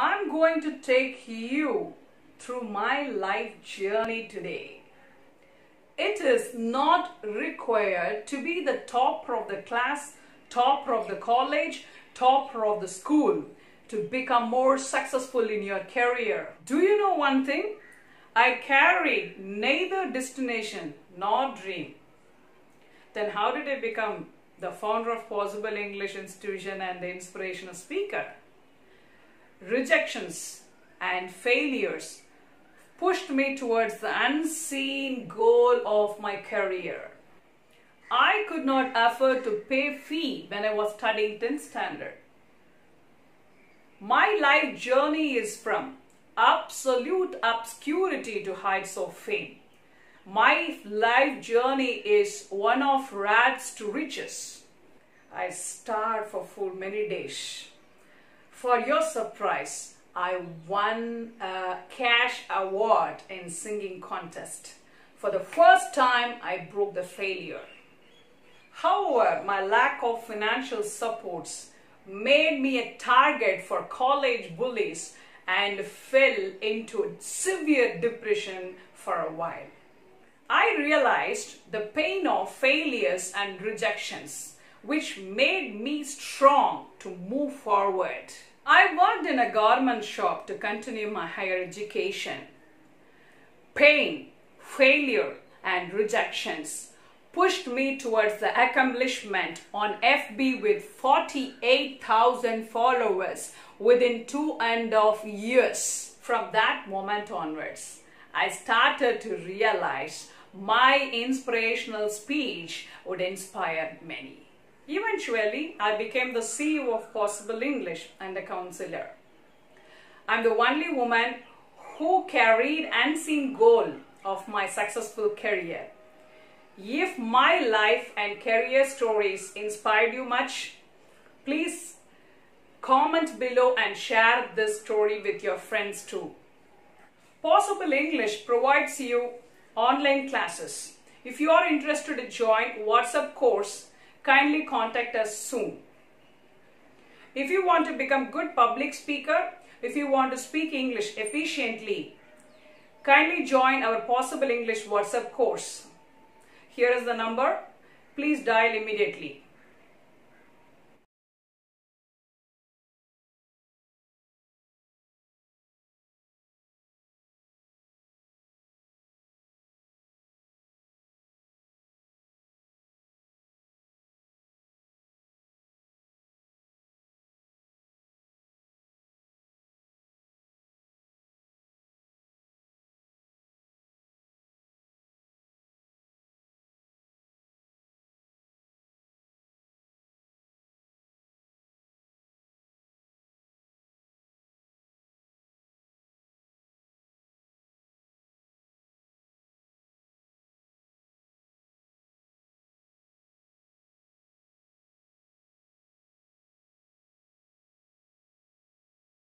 I'm going to take you through my life journey today. It is not required to be the topper of the class, topper of the college, topper of the school to become more successful in your career. Do you know one thing? I carry neither destination nor dream. Then how did I become the founder of Possible English Institution and the inspirational speaker? Rejections and failures pushed me towards the unseen goal of my career. I could not afford to pay fee when I was studying 10th standard. My life journey is from absolute obscurity to heights of fame. My life journey is one of rags to riches. I starved for food many days. For your surprise, I won a cash award in singing contest. For the first time, I broke the failure. However, my lack of financial supports made me a target for college bullies and fell into severe depression for a while. I realized the pain of failures and rejections, which made me strong to move forward. I worked in a garment shop to continue my higher education. Pain, failure, and rejections pushed me towards the accomplishment on FB with 48,000 followers within two and a half years. From that moment onwards, I started to realize my inspirational speech would inspire many. Eventually, I became the CEO of Possible English and a counselor. I'm the only woman who carried unseen goal of my successful career. If my life and career stories inspired you much, please comment below and share this story with your friends too. Possible English provides you online classes. If you are interested to join WhatsApp course, kindly contact us soon. If you want to become good public speaker, if you want to speak English efficiently, kindly join our Possible English WhatsApp course. Here is the number. Please dial immediately.